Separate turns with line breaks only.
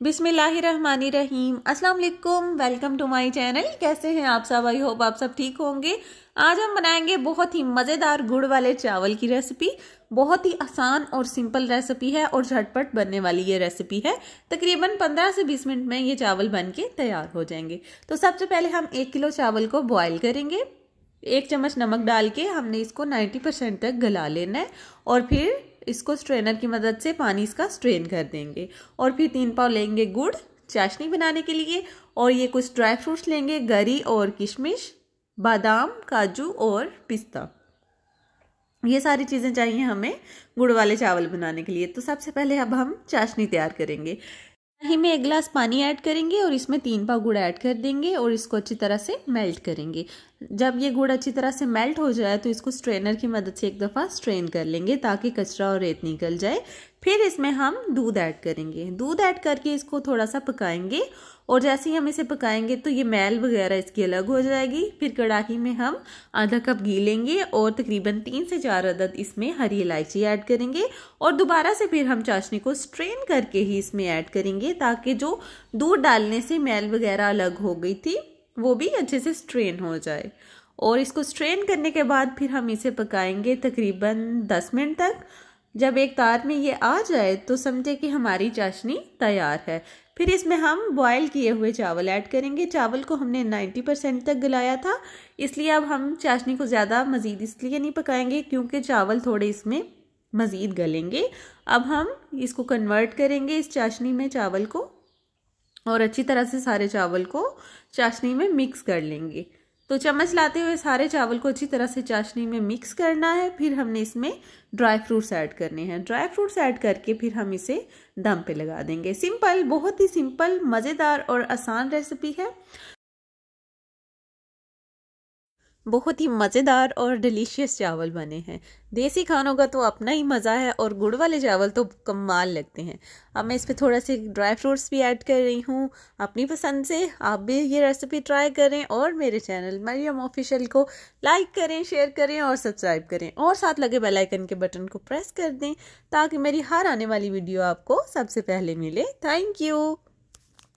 बिस्मिल्लाहिर्रहमानिर्रहीम। अस्सलाम वालेकुम वेलकम टू माय चैनल। कैसे हैं आप सब? आई होप आप सब ठीक होंगे। आज हम बनाएँगे बहुत ही मज़ेदार गुड़ वाले चावल की रेसिपी। बहुत ही आसान और सिंपल रेसिपी है और झटपट बनने वाली ये रेसिपी है। तकरीबन 15 से 20 मिनट में ये चावल बन के तैयार हो जाएँगे। तो सबसे पहले हम एक किलो चावल को बॉयल करेंगे। एक चम्मच नमक डाल के हमने इसको 90 परसेंट तक गला लेना है और फिर इसको स्ट्रेनर की मदद से पानी इसका स्ट्रेन कर देंगे। और फिर तीन पाव लेंगे गुड़ चाशनी बनाने के लिए और ये कुछ ड्राई फ्रूट्स लेंगे, गरी और किशमिश, बादाम, काजू और पिस्ता। ये सारी चीज़ें चाहिए हमें गुड़ वाले चावल बनाने के लिए। तो सबसे पहले अब हम चाशनी तैयार करेंगे। ही में एक गिलास पानी ऐड करेंगे और इसमें तीन पाव गुड़ ऐड कर देंगे और इसको अच्छी तरह से मेल्ट करेंगे। जब ये गुड़ अच्छी तरह से मेल्ट हो जाए तो इसको स्ट्रेनर की मदद से एक दफ़ा स्ट्रेन कर लेंगे ताकि कचरा और रेत निकल जाए। फिर इसमें हम दूध ऐड करेंगे। दूध ऐड करके इसको थोड़ा सा पकाएँगे और जैसे ही हम इसे पकाएँगे तो ये मैल वगैरह इसकी अलग हो जाएगी। फिर कड़ाही में हम आधा कप घी लेंगे और तकरीबन तीन से चार अदद इसमें हरी इलायची ऐड करेंगे और दोबारा से फिर हम चाशनी को स्ट्रेन करके ही इसमें ऐड करेंगे ताकि जो दूध डालने से मैल वगैरह अलग हो गई थी। वो भी अच्छे से स्ट्रेन हो जाए। और इसको स्ट्रेन करने के बाद फिर हम इसे पकाएँगे तकरीबन दस मिनट तक। जब एक तार में ये आ जाए तो समझे कि हमारी चाशनी तैयार है। फिर इसमें हम बॉयल किए हुए चावल ऐड करेंगे। चावल को हमने 90 परसेंट तक गलाया था। इसलिए अब हम चाशनी को ज़्यादा मज़ीद इसलिए नहीं पकाएँगे क्योंकि चावल थोड़े इसमें मज़ीद गलेंगे। अब हम इसको कन्वर्ट करेंगे इस चाशनी में चावल को। और अच्छी तरह से सारे चावल को चाशनी में मिक्स कर लेंगे। तो चम्मच लाते हुए सारे चावल को अच्छी तरह से चाशनी में मिक्स करना है, फिर हमने इसमें ड्राई फ्रूट्स ऐड करने हैं। ड्राई फ्रूट्स ऐड करके फिर हम इसे दम पे लगा देंगे। सिंपल बहुत ही सिंपल मज़ेदार और आसान रेसिपी है। बहुत ही मज़ेदार और डिलीशियस चावल बने हैं। देसी खानों का तो अपना ही मज़ा है और गुड़ वाले चावल तो कमाल लगते हैं। अब मैं इस पर थोड़ा से ड्राई फ्रूट्स भी ऐड कर रही हूँ। अपनी पसंद से आप भी ये रेसिपी ट्राई करें और मेरे चैनल मरियम ऑफिशियल को लाइक करें शेयर करें और सब्सक्राइब करें। और साथ लगे बेलाइकन के बटन को प्रेस कर दें ताकि मेरी हर आने वाली वीडियो आपको सबसे पहले मिले। Thank you